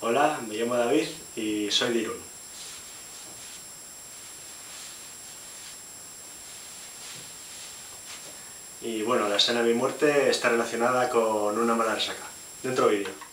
Hola, me llamo David y soy de Irún. Y bueno, la escena de mi muerte está relacionada con una mala resaca. Dentro vídeo.